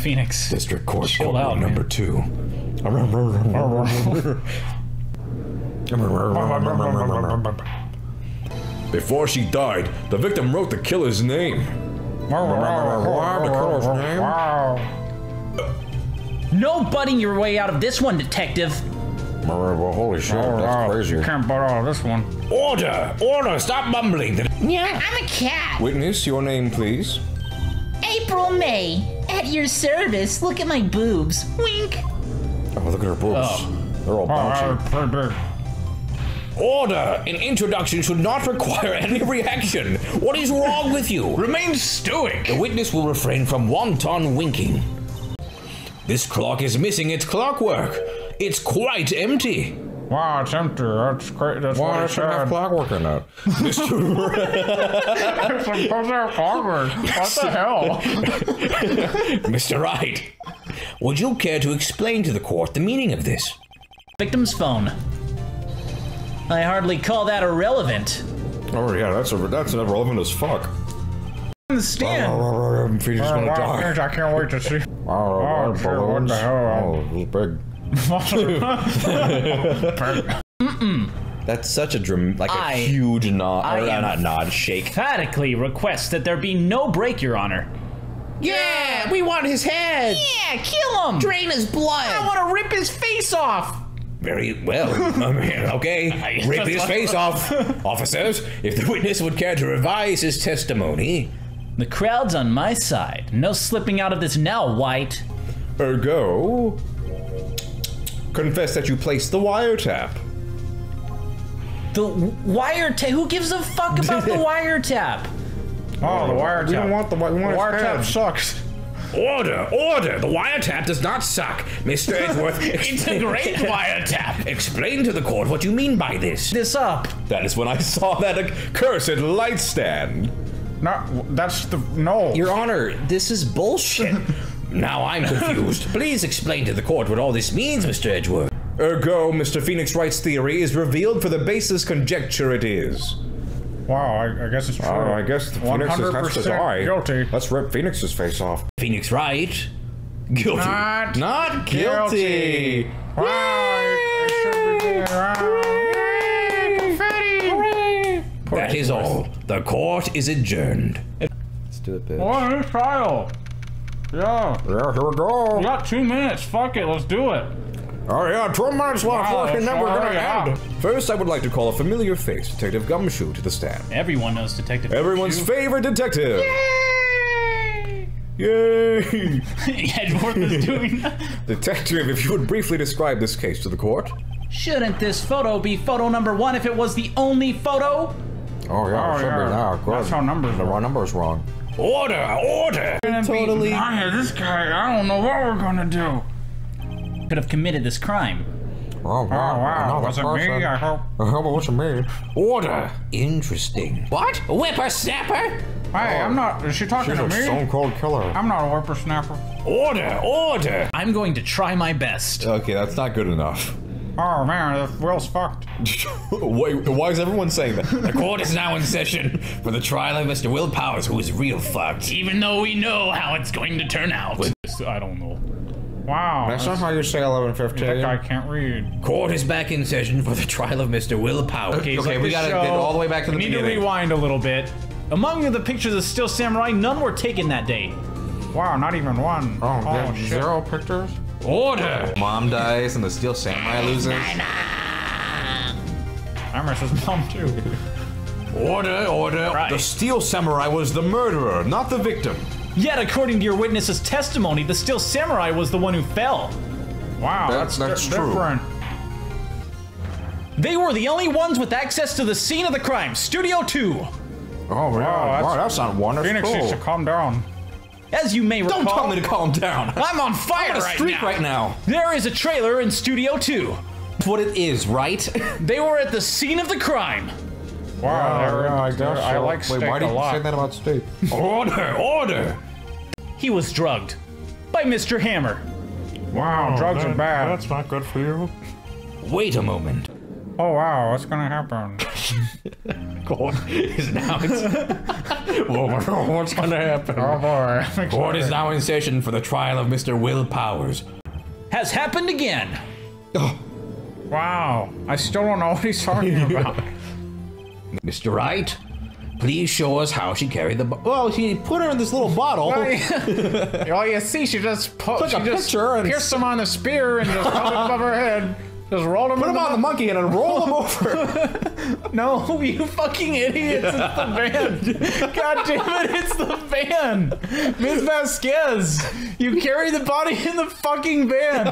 Phoenix. District Court Chill courtroom out, man. number two. Before she died, the victim wrote the killer's name. No butting your way out of this one, detective. Holy shit, that's crazy. Can't butt out of this one. Order! Order! Stop mumbling! Yeah, I'm a cat. Witness, your name, please. April May. At your service. Look at my boobs. Wink. Oh, look at her boobs. Oh. They're all bouncy. Order! An introduction should not require any reaction. What is wrong with you? Remain stoic. The witness will refrain from wanton winking. This clock is missing its clockwork. It's quite empty. Wow, it's empty. That's great. That's what I said. clockwork in it? Mr. It's supposed to have clockwork. What the hell? Mr. Wright, would you care to explain to the court the meaning of this? Victim's phone. I hardly call that irrelevant. Oh yeah, that's a, that's irrelevant as fuck. Understand? Fetus Oh, oh, oh, oh gonna wow, die. I can't wait to see. Oh, shit, what the hell? Oh, it's big. That's such a dram- like a I- huge nod. I or, am- not nod, shake. Emphatically request that there be no break, Your Honor. Yeah, we want his head. Yeah, kill him! Drain his blood. I want to rip his face off! Very well. I mean, okay, rip his face off, officers. If the witness would care to revise his testimony. The crowd's on my side. No slipping out of this now, White. Ergo, confess that you placed the wiretap. The wiretap. Who gives a fuck about the wiretap? Oh, the wiretap. We don't want the wi- we want the wiretap sucks. Order, order! The wiretap does not suck, Mr. Edgeworth. It's a great wiretap. Explain to the court what you mean by this. This up. That is when I saw that accursed light stand. No, that's the no. Your Honor, this is bullshit. now I'm confused. Please explain to the court what all this means, Mr. Edgeworth. Ergo, Mr. Phoenix Wright's theory is revealed for the baseless conjecture it is. wow, I, I guess it's true. Oh, I guess the Phoenix has to 100% die. guilty. Let's rip Phoenix's face off. Phoenix Wright? Guilty. Not Not guilty. guilty. Wow, it should be good. Wow. Yay, confetti. That is all. The court is adjourned. Let's do it, bitch. What is trial? Yeah, Yeah, here we go. we got two minutes. Fuck it, let's do it. Oh yeah, two minutes left, Wow, and then we're gonna sorry, yeah. end. First, I would like to call a familiar face, Detective Gumshoe, to the stand. Everyone knows Detective. Everyone's Gumshoe. favorite detective. Yay! Yay! Edgeworth is doing that. detective, if you would briefly describe this case to the court. Shouldn't this photo be photo number one if it was the only photo? Oh yeah, Oh, yeah. That's how numbers The work. number's wrong. Order, order. Totally. Hey, this guy, I don't know what we're gonna do. Could have committed this crime. Oh Oh, wow, was it me? I hope. What's it mean? Order. Interesting. What? Whippersnapper? Hey, I'm not. Is she talking to me? cold killer. I'm not a whippersnapper. Order, order. I'm going to try my best. Okay, that's not good enough. Oh man, the Will's fucked. Wait, why is everyone saying that? the court is now in session for the trial of Mr. Will Powers, who is real fucked. Even though we know how it's going to turn out. I don't know. Wow. That's not how you say 1115. That guy can't read. Court is back in session for the trial of Mr. Will Powers. Okay, okay like we gotta show, get all the way back to the we need beginning. to rewind a little bit. Among the pictures of Steel Samurai, none were taken that day. Wow, not even one. Oh, Oh, shit. shit. Zero pictures? Order! Mom dies and the Steel Samurai loses. I miss his mom too. Order, order. Right. The Steel Samurai was the murderer, not the victim. Yet, according to your witness's testimony, the Steel Samurai was the one who fell. Wow, That's- that's, that's di- true. different. They were the only ones with access to the scene of the crime, Studio 2. Oh, Wow, that's- that's not one. That's Phoenix needs to calm down. As you may recall, Don't tell me to calm down. I'm on fire I'm on a right streak now. right now. There is a trailer in Studio 2. That's what it is, right? They were at the scene of the crime. Wow, they're- I like steak a lot. Say that about steak? order, order. He was drugged by Mr. Hammer. Wow, oh, drugs are bad. That's not good for you. Wait a moment. Oh wow, what's gonna happen? Court is now. What's gonna happen? Oh boy. Court is now in session for the trial of Mr. Will Powers. Has happened again. Oh. Wow. I still don't know what he's talking about. Mr. Wright, please show us how she carried the. Bo- well, she put her in this little bottle. oh, you see, she just put Took she a just picture and- pierced him on the spear and just held it above her head. Just rolled him. Put in him on the monkey and then roll him over. No, you fucking idiots! It's the van. God damn it! It's the van. Ms. Vasquez, you carry the body in the fucking van,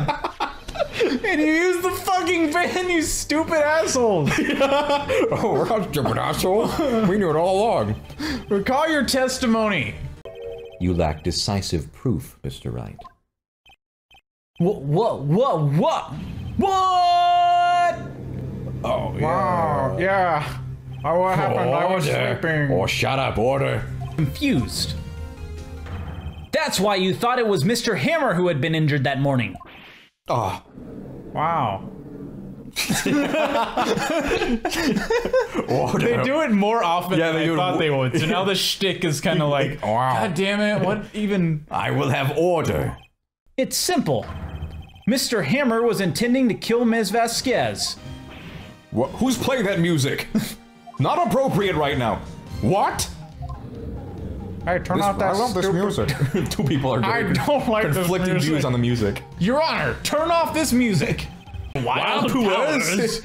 and you use the fucking van. You stupid assholes! oh, we're not stupid asshole. We knew it all along. Recall your testimony. You lack decisive proof, Mr. Wright. What? What? What? What? What? Oh, Oh yeah. Oh, what happened? I was sleeping. Or shut up, order. Confused. That's why you thought it was Mr. Hammer who had been injured that morning. Oh, Wow. They do it more often Yeah, than they I thought they would. So now the shtick is kind of like, Wow. God damn it! What even? I will have order. It's simple. Mr. Hammer was intending to kill Ms. Vasquez. Wha who's playing that music? Not appropriate right now. What? Hey, turn off that stupid- music. Two people are I don't like this conflicting views on the music. Your Honor, turn off this music. Wild Powers.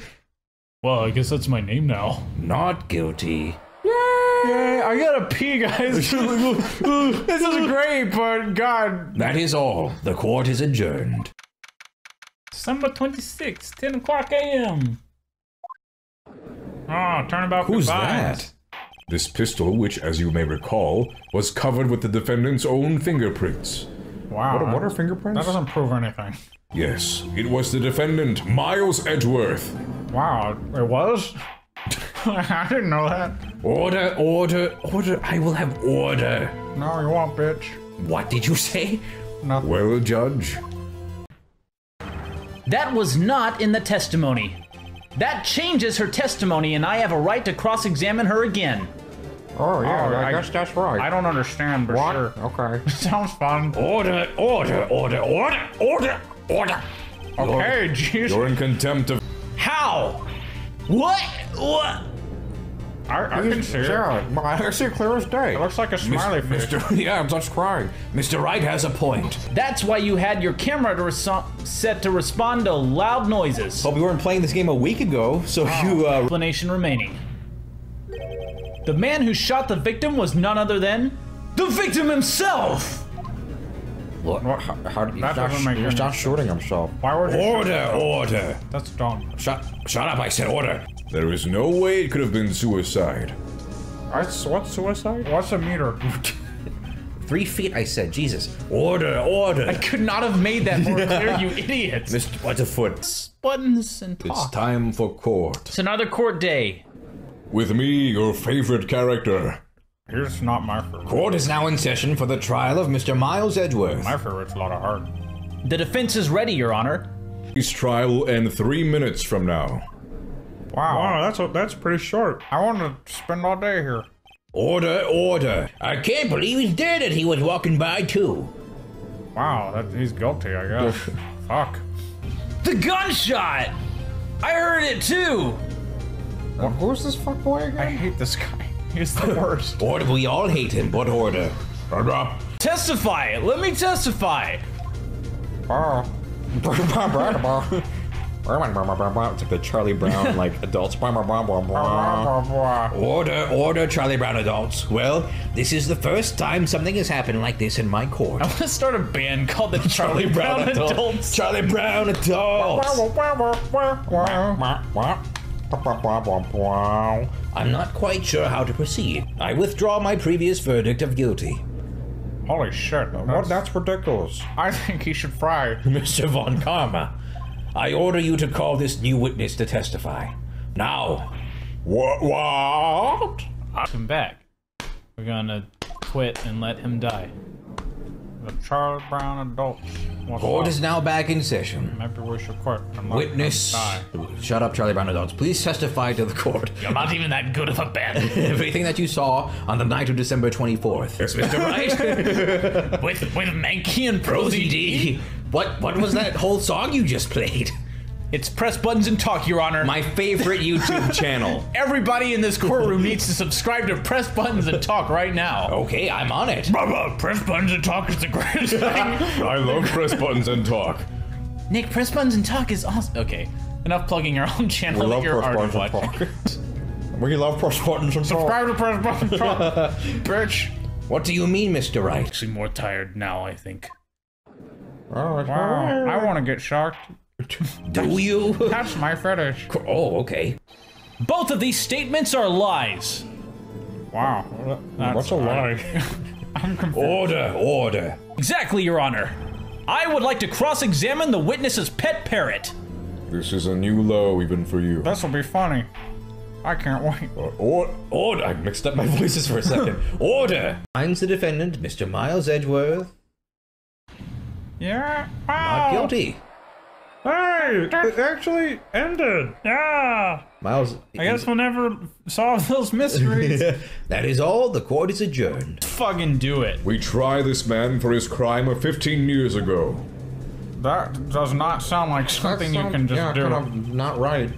Well, I guess that's my name now. Not guilty. Yay, I gotta pee, guys. this is great, but God. That is all. The court is adjourned. December 26th, 10 o'clock a.m. Oh, turnabout Who's goodbyes. that? This pistol, which, as you may recall, was covered with the defendant's own fingerprints. Wow. What are fingerprints? That doesn't prove anything. Yes, it was the defendant, Miles Edgeworth. Wow, it was? I didn't know that. Order, order, order. I will have order. No, you won't, bitch. What did you say? Nothing. Well, Judge. That was not in the testimony. That changes her testimony, and I have a right to cross examine her again. Oh, yeah, oh, I, guess that's right. I don't understand, but what? sure. Okay. Sounds fun. Order, order, order, order, order, order. Okay, jeez. You're in contempt of. How? What? What? I, I can see it. Yeah, I see it clear as day. It looks like a smiley face. Mr. yeah, I'm just crying. Mr. Wright has a point. That's why you had your camera to reso- set to respond to loud noises. But we weren't playing this game a week ago, so you, uh. Explanation remaining. The man who shot the victim was none other than the victim himself. What? How, how, he's, That not, doesn't make he's any not shooting himself. Why would you? Order, order. That's dumb. Shut, shut up, I said order. There is no way it could have been suicide. What's, what's suicide? What's a meter? Three feet, I said. Jesus. Order, order. I could not have made that more clear, you idiots. Mr. What's a foot? Buttons and It's time for court. It's another court day. With me, your favorite character. Here's not my favorite. Court is now in session for the trial of Mr. Miles Edgeworth. My favorite's a lot of heart. The defense is ready, Your Honor. His trial will end three minutes from now. Wow. Wow, that's a, that's pretty short. I want to spend all day here. Order, order. I can't believe he's dead and he was walking by too. Wow, that, he's guilty, I guess. Fuck. The gunshot! I heard it too! Well, who's this fuckboy I again? I hate this guy. He's the worst. Order, we all hate him, What order. Order. Testify! Let me testify! Oh. It's like the Charlie Brown, like adults. Order, order, Charlie Brown adults. Well, this is the first time something has happened like this in my court. I want to start a band called the Charlie, Brown, Adults. Charlie Brown adults. I'm not quite sure how to proceed. I withdraw my previous verdict of guilty. Holy shit. What? That's, That's ridiculous. I think he should fry. Mr. Von Karma, I order you to call this new witness to testify. Now. What? What? Come back. We're gonna quit and let him die. The Charlie Brown adults. What's Court up? is now back in session. Maybe we should quit. and let Witness. them die. Shut up, Charlie Brown adults. Please testify to the court. You're not even that good of a bat. Everything that you saw on the night of December 24th. Yes, Mr. Wright. with with Mankey and Rosie Prosy D. D. What what was that whole song you just played? It's press buttons and talk, Your Honor. My favorite YouTube channel. Everybody in this courtroom needs to subscribe to Press Buttons and Talk right now. Okay, I'm on it. Bubba, Press Buttons and Talk is the greatest thing. I love press buttons and talk. Nick, Press Buttons and Talk is awesome. Okay, enough plugging your own channel We that love you're press already buttons and watching. talk. we love press buttons and talk. Subscribe to Press Buttons and Talk, bitch. What do you mean, Mr. Wright? Actually, more tired now, I think. Oh, it's Wow, I want to get shocked. Do you? That's my fetish. Oh, okay. Both of these statements are lies. Wow. That's What's a lie? I'm confused. Order, order. Exactly, Your Honor. I would like to cross-examine the witness's pet parrot. This is a new low even for you. This will be funny. I can't wait. Uh, or, order. I mixed up my voices for a second. Order. Finds the defendant, Mr. Miles Edgeworth, Yeah. not guilty. Hey, it actually ended. Yeah. Miles. I guess we'll never solve those mysteries. that is all. The court is adjourned. Fucking do it. we try this man for his crime of 15 years ago. that does not sound like something you can just do. not right.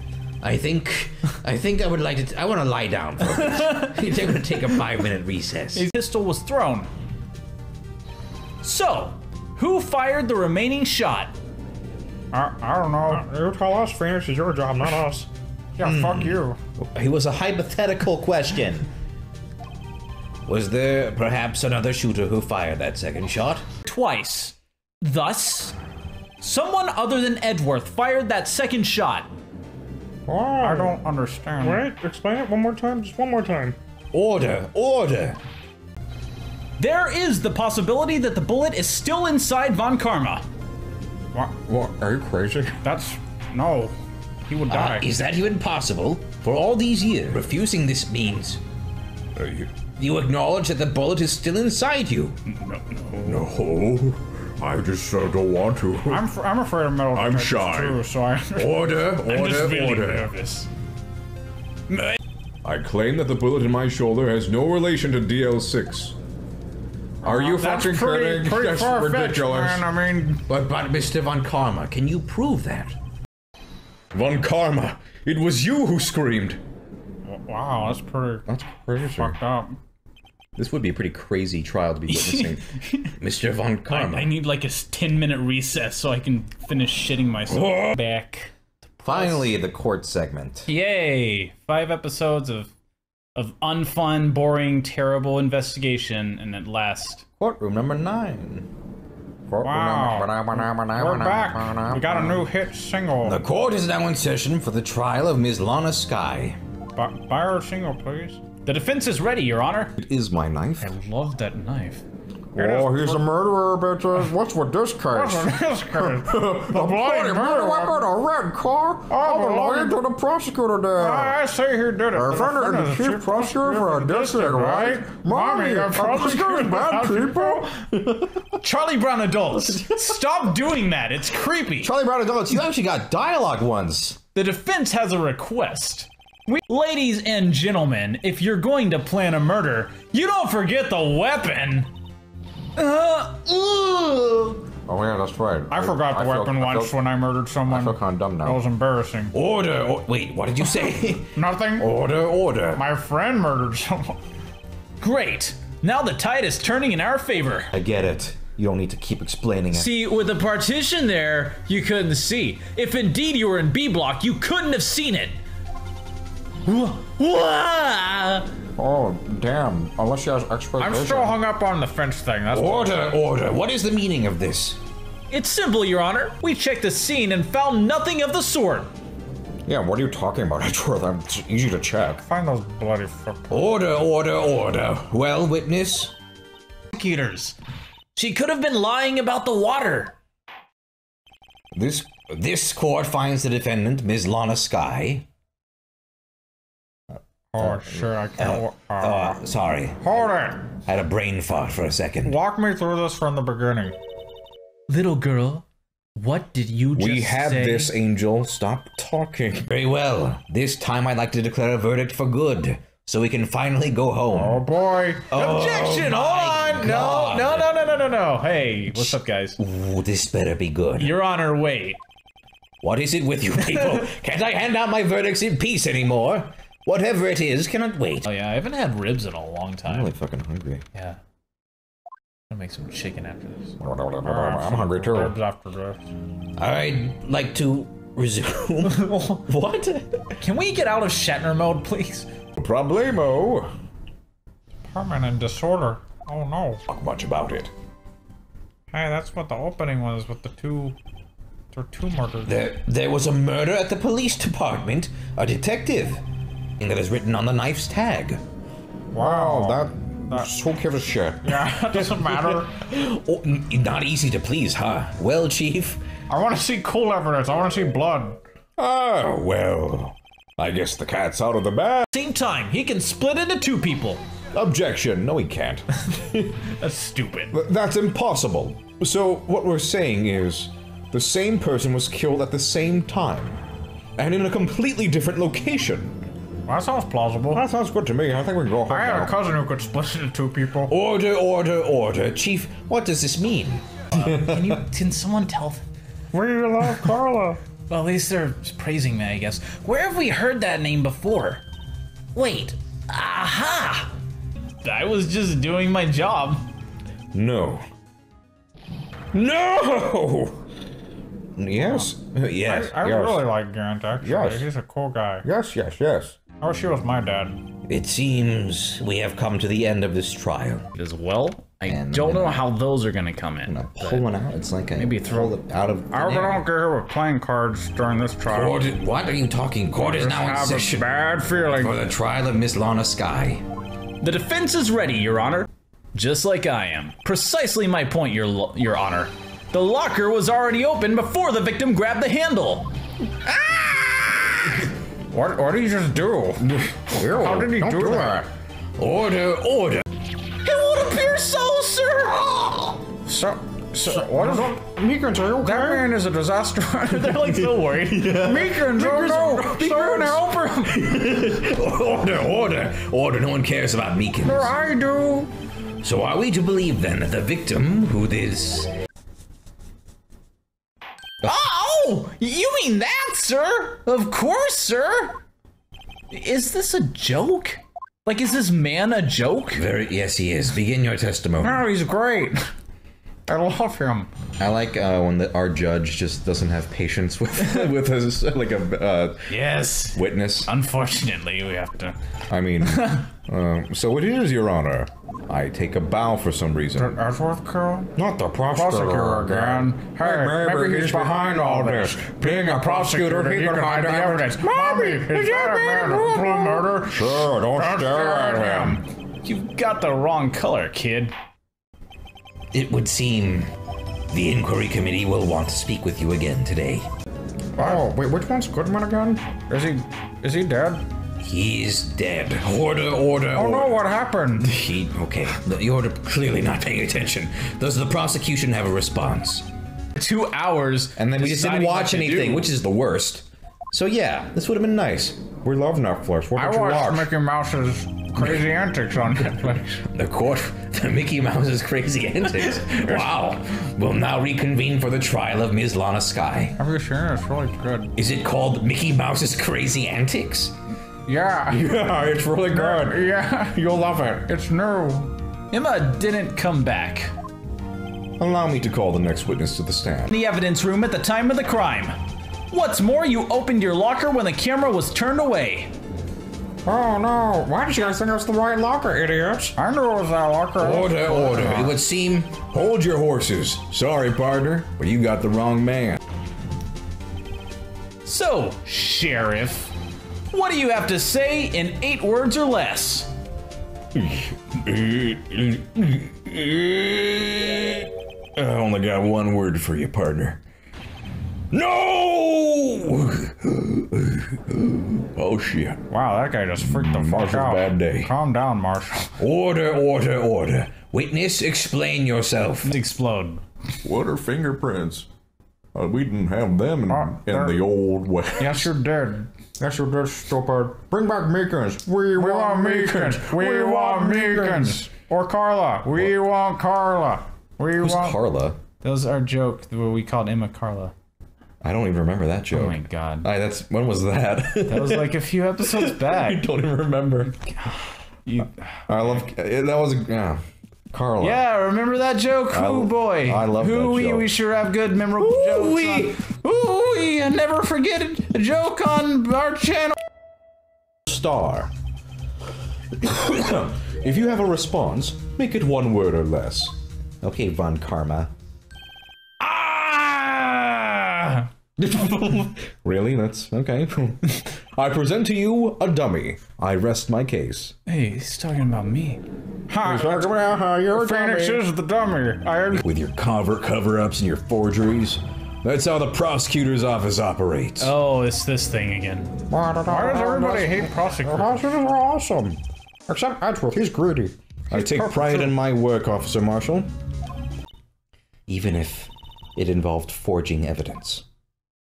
I think. I think I would like to. T- I want to lie down for a bit. They're going to take a five-minute recess. His pistol was thrown. So, who fired the remaining shot? I, I don't know. You tell us, Phoenix. It's your job, not us. Yeah, hmm. fuck you. It was a hypothetical question. Was there perhaps another shooter who fired that second shot? Twice. Thus, someone other than Edgeworth fired that second shot. I don't understand. Wait, explain it one more time. Just one more time. Order, order. There is the possibility that the bullet is still inside Von Karma. What? What? Are you crazy? That's no. He would die. Uh, is that even possible? For all these years, refusing this means Uh, you- you acknowledge that the bullet is still inside you. no. No. no. I just uh, don't want to. I'm, f- I'm afraid of metal I'm detectors shy. too, so I. Order, order, order. nervous. I claim that the bullet in my shoulder has no relation to DL6. Are you That's fucking pretty, kidding? pretty That's far-fetched, ridiculous. man. I mean, But, but, Mr. Von Karma, can you prove that? Von Karma, it was you who screamed. wow, that's pretty That's crazy. fucked up. This would be a pretty crazy trial to be witnessing. Mr. Von I, Karma. I need like a 10 minute recess so I can finish shitting myself. Back. Finally, the court segment. Yay! Five episodes of of unfun, boring, terrible investigation, and at last, Courtroom number nine. Wow. We're back. We got a new hit single. The court is now in session for the trial of Ms. Lana Skye. Bu- buy our single, please. the defense is ready, Your Honor. It is my knife. I love that knife. Oh, he's a murderer, bitches. What's with this case? This case. the bloody murder weapon, a red car. I'm the belonging to the prosecutor there. I say who did it. Offender and the chief prosecutor for a district, right? Mommy, I'm I'm prosecuting bad people. Charlie Brown adults, stop doing that. It's creepy. Charlie Brown adults, you actually got dialogue ones. The defense has a request. We, ladies and gentlemen, if you're going to plan a murder, you don't forget the weapon. Uh, ugh. Oh yeah, that's right. I forgot the feel- weapon I once feel- when I murdered someone. I feel kind of dumb That now. was embarrassing. Order. Or, wait, what did you say? Nothing. order, order. My friend murdered someone. Great. Now the tide is turning in our favor. I get it. You don't need to keep explaining it. See, with the partition there, you couldn't see. If indeed you were in B block, you couldn't have seen it. Wha- wha- Oh, damn. Unless she has expert I'm still hung up on the fence thing. That's Order, order. What is the meaning of this? It's simple, Your Honor. We checked the scene and found nothing of the sort. Yeah, what are you talking about, Edgeworth? I'm- It's easy to check. Find those bloody footprints. Order, order, order. Well, witness? Prosecutors. She could have been lying about the water. This this court finds the defendant, Ms. Lana Skye. Oh sure, I can't. wa- Oh, uh, sorry. hold it. I had a brain fart for a second. Walk me through this from the beginning. Little girl, what did you just We have say? this, Angel. Stop talking. Very well. This time I'd like to declare a verdict for good, so we can finally go home. Oh boy! Objection! Oh Hold on! No, God. no, no, no, no, no, no. Hey, what's up, guys? Ooh, this better be good. Your Honor, wait. What is it with you people? Can't I hand out my verdicts in peace anymore? Whatever it is, cannot wait. Oh yeah, I haven't had ribs in a long time. Really fucking hungry. Yeah. I'm gonna make some chicken after this. I'm hungry too. Ribs after this. I'd like to resume. what? Can we get out of Shatner mode, please? Problemo. Permanent disorder. Oh no! Not much about it. Hey, that's what the opening was with the two. There were two murders. There, there was a murder at the police department. A detective. And that is written on the knife's tag. Wow, oh, that. Who gives a shit? Yeah, it doesn't matter. Oh, n- not easy to please, huh? Well, Chief, I want to see cool evidence. I want to see blood. Oh, well. I guess the cat's out of the bag. Same time, he can split into two people. Objection. No, he can't. That's stupid. Th- That's impossible. So, what we're saying is the same person was killed at the same time and in a completely different location. That sounds plausible. That sounds good to me. I think we can go home I had a cousin who could split into two people. order, order, order. Chief, what does this mean? Uh, can you? Can someone tell? We love Carla. Well, at least they're praising me, I guess. Where have we heard that name before? Wait. Aha! I was just doing my job. No. No! Yes. Yes. I yes. really like Gant, actually. Yes. He's a cool guy. Yes, yes, yes. I wish he was my dad. It seems we have come to the end of this trial. As well, I And don't know how those are gonna come in. Pull one out. It's like a Maybe throw- it out of. I don't get here with playing cards during this trial. Court, what are you talking? Court is I now in have a session bad feeling. for the trial of Miss Lana Skye. The defense is ready, Your Honor. Just like I am. Precisely my point, Your Lo- Your Honor. The locker was already open before the victim grabbed the handle. Ah! What, what did he just do? How did he don't do, do that? Order, order. It would appear so, sir. So, so what is up? Meekins, are you okay? That man is a disaster. They're like so worried. Meekins, oh no! Oh, Someone help him! Order, order, order. No one cares about Meekins. Or I do. So are we to believe then that the victim, who this you mean that, sir? Of course, sir. Is this a joke? Like, is this man a joke? very yes he is. Begin your testimony. Oh, he's great. I love him. I like uh, when the, our judge just doesn't have patience with with his like a uh, Yes. witness. Unfortunately, we have to. I mean, uh, so it is, Your Honor. I take a bow for some reason. Edgeworth Curl? Not the Prosecutor again. Hey, maybe he's behind all this. Being a prosecutor, he can hide the evidence. Mommy, is that man who blew murder? Sure, don't Don't stare at him. him. You've got the wrong color, kid. It would seem the inquiry committee will want to speak with you again today. Oh, wait, which one's Goodman again? Is he, is he dead? He's dead. Order, order, Oh no, what happened? He okay. The- You're clearly not paying attention. Does the prosecution have a response? Two hours, And then We just didn't watch anything, which is the worst. So yeah, this would have been nice. We love Netflix. What I did you watched watch? Mickey Mouse's Crazy Antics on Netflix. The court, the Mickey Mouse's crazy antics. wow. We'll now reconvene for the trial of Ms. Lana Skye. Have you seen it? It's really good. Is it called Mickey Mouse's Crazy Antics? Yeah. Yeah, it's really good. Yeah, you'll love it. It's new. Ema didn't come back. Allow me to call the next witness to the stand. In The evidence room at the time of the crime. What's more, you opened your locker when the camera was turned away. Oh no, why did you guys think it was the right locker, idiots? I knew it was that locker. Order, order. It would seem Hold your horses. Sorry, partner, but you got the wrong man. So, Sheriff, what do you have to say in eight words or less? I only got one word for you, partner. No! Oh shit. Wow, that guy just freaked the fuck Marshall's out. bad day. Calm down, Marshall. Order, order, order. Witness, explain yourself. Explode. What are fingerprints? Uh, we didn't have them in, Uh, in they're- the old west. Yes, you're dead. Yes, you're dead, stupid. Bring back Meekins. We, We want Meekins. We want Meekins. Or Carla. We want Carla. We Who's want. Carla? That was our joke where we called Ema Carla. I don't even remember that oh joke. Oh my god. Aye, that's when was that? That was like a few episodes back. I don't even remember. You, I love eh, that was yeah, Carla. yeah, remember that joke? Ooh boy. I love that Ooh-wee, joke. We sure have good memorable Ooh-wee. jokes. on- Ooh-wee, I never forget a joke on our channel. Star. if you have a response, make it one word or less. Okay, Von Karma. Ah! Really? That's okay. I present to you a dummy. I rest my case. Hey, he's talking about me. He's talking about You're Phoenix is the dummy. I With your covert cover ups and your forgeries. That's how the prosecutor's office operates. Oh, it's this thing again. Why does everybody hate prosecutors? Prosecutors are awesome. Except Edgeworth, he's greedy. I take pride in my work, Officer Marshall. Even if it involved forging evidence.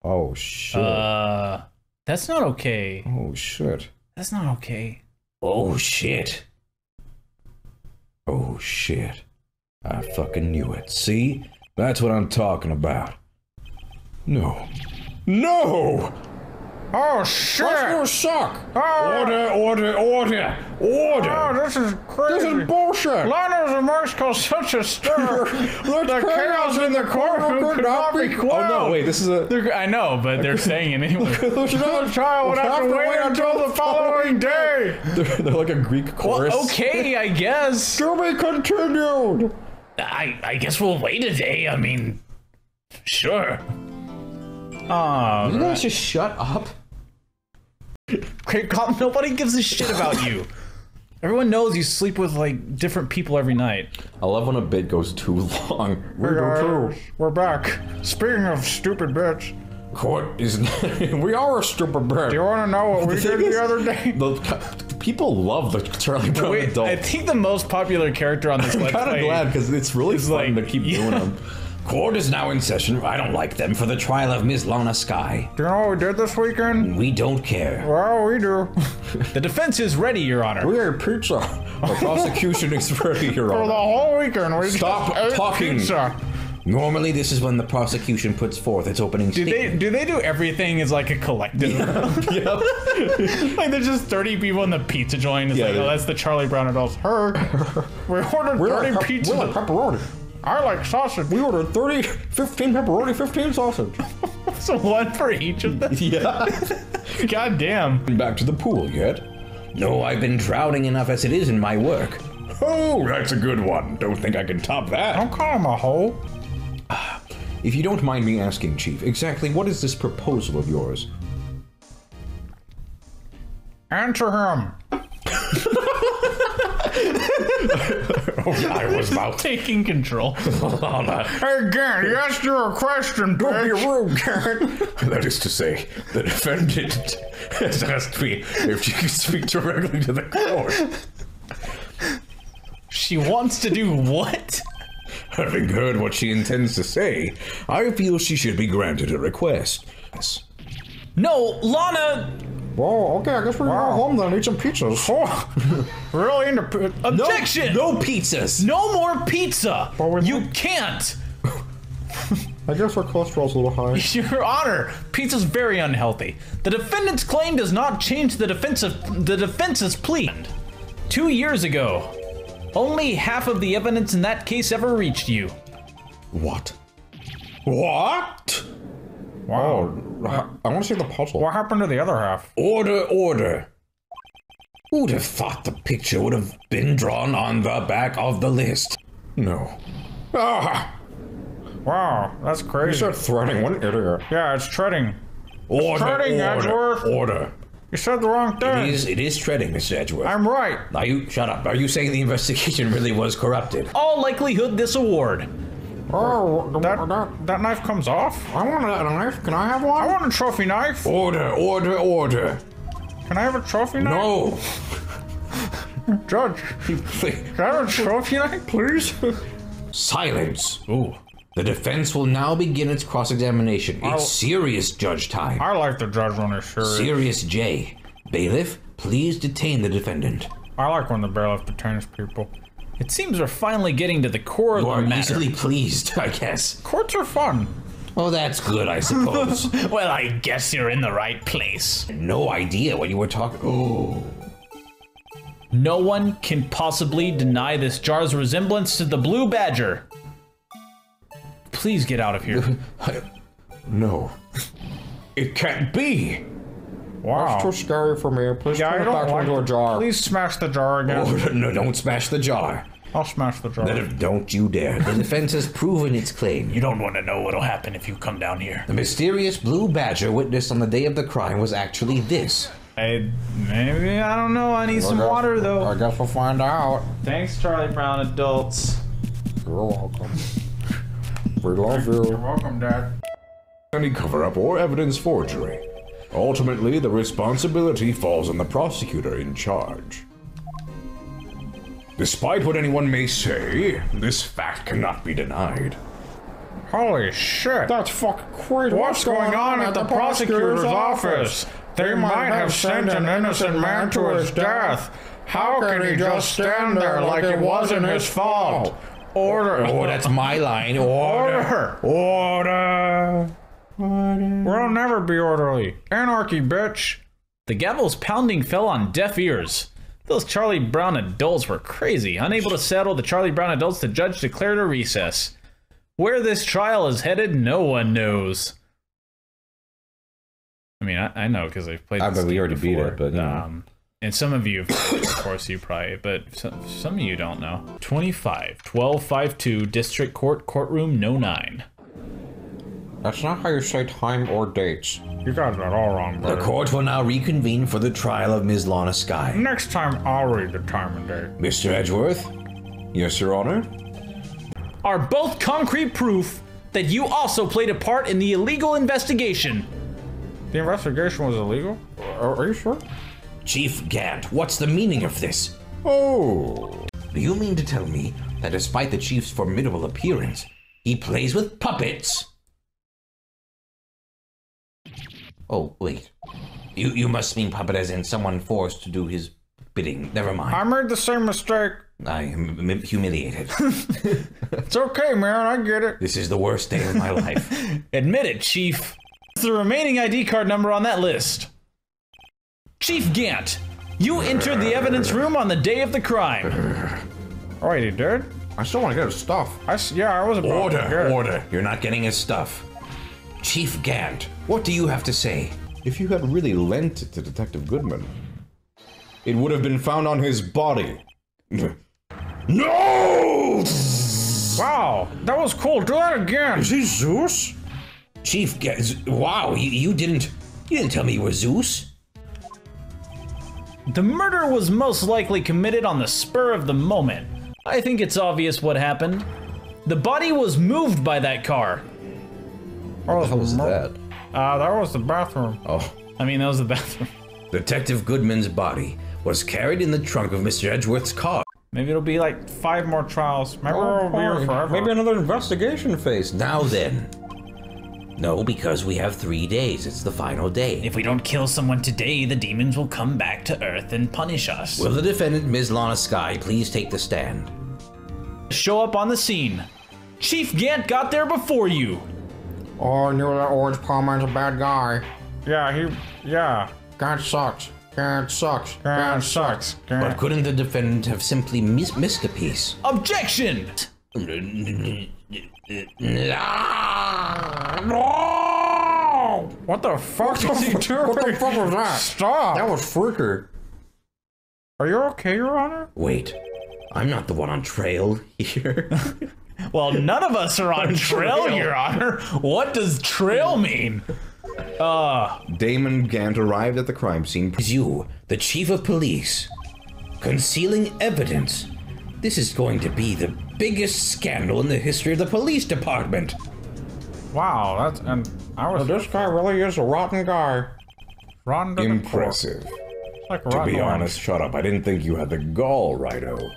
Oh shit. Uh, that's not okay. oh shit. That's not okay. Oh shit. Oh shit. I fucking knew it. See? That's what I'm talking about. No. No! Oh shit! suck! Oh, Order, order, order, oh, this is crazy. This is bullshit! Lana's remarks caused such a stir. the chaos in the courtroom could not be quelled. Oh no, wait, this is a. They're, I know, but they're saying it anyway. The trial would have to wait until the following day. They're, they're like a Greek chorus. Well, okay, I guess. To be continued! I I guess we'll wait a day. I mean, sure. Ah, You guys just shut up. Craig, Col- nobody gives a shit about you. Everyone knows you sleep with like different people every night. I love when a bit goes too long. We Uh, we're back. Speaking of stupid bits, Court is. we are a stupid bit. do you want to know what we The did is- the other day? The, people love the Charlie Brown Wait, adult. I think the most popular character on this I'm kind of glad because it's really fun like- to keep yeah. doing them. Court is now in session. I don't like them for the trial of Ms. Lana Skye. Do you know what we did this weekend? We don't care. Well, we do. The defense is ready, Your Honor. We ate pizza. The prosecution is ready, Your Honor. For the whole weekend, we Stop just ate talking. Pizza. Normally, this is when the prosecution puts forth its opening Do statement. they do they do everything as like a collective? Yep. like there's just 30 people in the pizza joint. It's Yeah, like, they- oh, that's the Charlie Brown adults. Her. We ordered 30 pizza. We're like pepperoni. I like sausage. We ordered 30, 15 pepperoni, 15 sausage. So one for each of them. yeah. God damn. Back to the pool yet? No, I've been drowning enough as it is in my work. Oh, that's a good one. Don't think I can top that. Don't call him a hoe. If you don't mind me asking, Chief, exactly what is this proposal of yours? Answer him. I was about Taking control. Lana. Hey, Gant, you asked you a question, bitch. rude, Karen. that is to say, the defendant has asked me if she can speak directly to the court. She wants to do what? Having heard what she intends to say, I feel she should be granted a request. Yes. No, Lana. Whoa, okay, I guess we can go home then and eat some pizzas. Oh, really into pi- Objection. No pizzas. No more pizza. we- You can't. I guess our cholesterol's a little high. Your Honor, pizza's very unhealthy. The defendant's claim does not change the defensive the defense's plea. Two years ago, only half of the evidence in that case ever reached you. What? What? Wow. I want to see the puzzle. What happened to the other half? Order, order. Who'd have thought the picture would have been drawn on the back of the list? No. Ah! Wow, that's crazy. Start threatening. What an idiot. Yeah, it's treading. Order, Treading, order, Edgeworth. order. You said the wrong thing. is, it is treading, Mr. Edgeworth. I'm right. Are you shut up? Are you saying the investigation really was corrupted? All likelihood, this award. Oh, That, that, that knife comes off? I want that knife. Can I have one? I want a trophy knife. Order, order, order. Can I have a trophy knife? No. Judge, can I have a trophy knife, please? Silence. Ooh. The defense will now begin its cross-examination. It's serious, Judge time. I like the judge when it's serious. Serious J. Bailiff, please detain the defendant. I like when the bailiff detains people. It seems we're finally getting to the core You of the matter. easily pleased, I guess. Courts are fun. Well, that's good, I suppose. Well, I guess you're in the right place. no idea what you were talking. Oh. No one can possibly deny this jar's resemblance to the blue badger. Please get out of here. No. It can't be. Wow. It's too scary for me. Please Yeah, put I it back like into a jar. Please smash the jar again. Oh, no, don't smash the jar. I'll smash the jar. The- Don't you dare. The defense has proven its claim. You don't want to know what'll happen if you come down here. The mysterious blue badger witnessed on the day of the crime was actually this. I, maybe, I don't know. I need some water, though. I guess we'll find out. Thanks, Charlie Brown adults. You're welcome. We love You're Welcome, Dad. Any cover up or evidence forgery. Ultimately, the responsibility falls on the prosecutor in charge. Despite what anyone may say, this fact cannot be denied. Holy shit. That's fucking crazy. What's going on at the prosecutor's office? They might have sent an innocent man to his death. How can he just stand there like it wasn't his fault? Order. Oh, that's my line. Order. Order. Order. We'll never be orderly. Anarchy, bitch. The gavel's pounding fell on deaf ears. Those Charlie Brown adults were crazy. Unable to settle the Charlie Brown adults, the judge declared a recess. Where this trial is headed, no one knows. I mean, I, I know because I've played. I this bet we game already beat it, but, you know. um, and some of you, of course, you probably, but some, some of you don't know. 25, 12, 5 2, District Court, Courtroom No 9. That's not how you say time or dates. You got that all wrong, The court will now reconvene for the trial of Ms. Lana Skye. Next time, I'll read the time and date. Mr. Edgeworth? Yes, Your Honor? Are both concrete proof that you also played a part in the illegal investigation. The investigation was illegal? Are, are you sure? Chief Gant, what's the meaning of this? Oh. Do you mean to tell me that despite the chief's formidable appearance, he plays with puppets? Oh, wait. You you must mean puppet as in someone forced to do his bidding. Never mind. I mind. made the same mistake. I am m- humiliated. It's okay, man. I get it. this is the worst day of my life. Admit it, Chief. What's the remaining ID card number on that list? Chief Gant, you entered the evidence room on the day of the crime. Oh, wait, he? I still want to get his stuff. I s- yeah, I was about to get Order, order. You're not getting his stuff. Chief Gant, what do you have to say? If you had really lent it to Detective Goodman, it would have been found on his body. No! Wow, that was cool. Do that again. Is he Zeus? Chief Gant, wow, you, you didn't you didn't tell me you were Zeus. The murder was most likely committed on the spur of the moment. I think it's obvious what happened. The body was moved by that car. Oh, How was that? Uh, that was the bathroom. Oh, I mean, that was the bathroom. Detective Goodman's body was carried in the trunk of Mr. Edgeworth's car. Maybe it'll be like five more trials. Maybe we'll be here forever. Maybe another investigation phase. Now then. No, because we have three days. It's the final day. If we don't kill someone today, the demons will come back to Earth and punish us. Will the defendant, Ms. Lana Skye, please take the stand? show up on the scene. Chief Gant got there before you. Oh, I knew that Orange Palm Man's a bad guy. Yeah, he. Yeah. God sucks. God sucks. God God sucks. But couldn't the defendant have simply mis- missed a piece? Objection! No! What the fuck is he doing? What the fuck was that? Stop. That was Fricker. Are you okay, Your Honor? Wait, I'm not the one on trail here. Well, none of us are on trail, Your Honor. What does trail mean? Ah. Damon Gant arrived at the crime scene. Is you, the chief of police, concealing evidence This is going to be the biggest scandal in the history of the police department. Wow, that's and I was This guy really is a rotten guy. rotten to the core. Impressive. Like To be orange. honest, shut up. I didn't think you had the gall, Rido.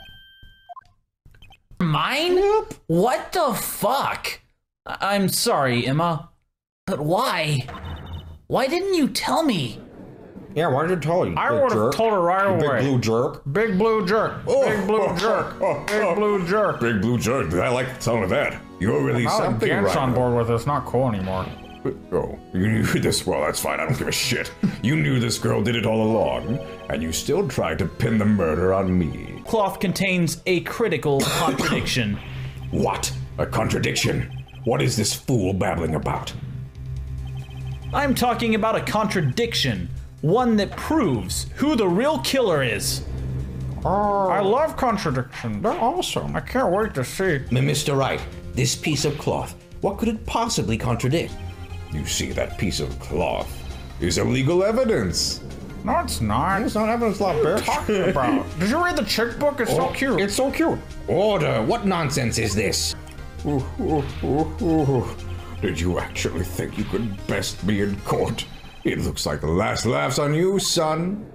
Mine? What the fuck? I- I'm sorry, Ema. But why? Why didn't you tell me? Yeah, why did you tell you? I would have told her right You away. Oh. Big blue jerk. Big blue jerk. Big blue jerk. Big blue jerk. Big blue jerk. I like the sound of that. You're really Now that something, Gant's on board with us, not cool anymore. Oh, you knew this well, that's fine, I don't give a shit. You knew this girl did it all along, and you still tried to pin the murder on me. Cloth contains a critical contradiction. What? A contradiction? What is this fool babbling about? I'm talking about a contradiction. One that proves who the real killer is. Oh. I love contradictions. They're awesome. I can't wait to see. M- Mr. Wright, this piece of cloth, what could it possibly contradict? You see, that piece of cloth is illegal evidence. No, it's not. It's not evidence law, bitch. talking about? Did you read the chick book? It's so cute. It's so cute. Order! What nonsense is this? Ooh, ooh, ooh, ooh. Did you actually think you could best me in court? It looks like the last laughs on you, son.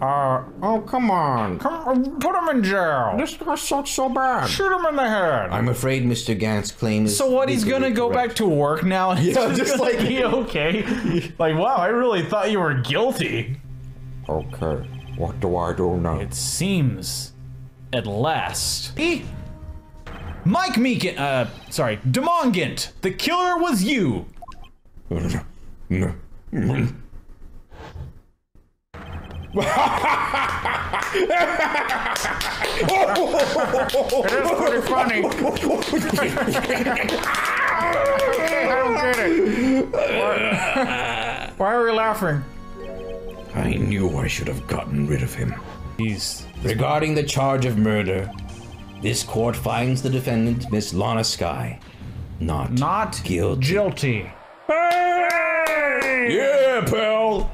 Uh, Oh, come on. come, put him in jail. This guy sucks so bad. Shoot him in the head. I'm afraid Mr. Gant's claim is. So what? He's gonna go correct. back to work now? And Yeah, it's just like- be okay. Like, wow, I really thought you were guilty. Okay, what do I do now? It seems, at last. E? Mike Meekin, uh, sorry, Damon Gant, the killer was you. It's pretty funny. I don't get it. Why, why are we laughing? I knew I should have gotten rid of him. He's Regarding the charge of murder, this court finds the defendant, Miss Lana Skye, not, Not guilty. guilty. Yeah, pal.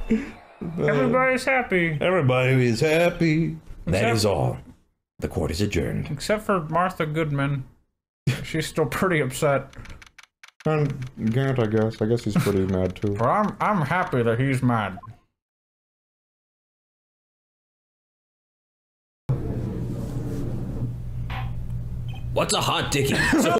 Everybody's happy. Everybody is happy. That is all. The court is adjourned. Except for Martha Goodman. She's still pretty upset. And Gant, I guess. I guess he's pretty mad too. But I'm I'm happy that he's mad. What's a hot dickie?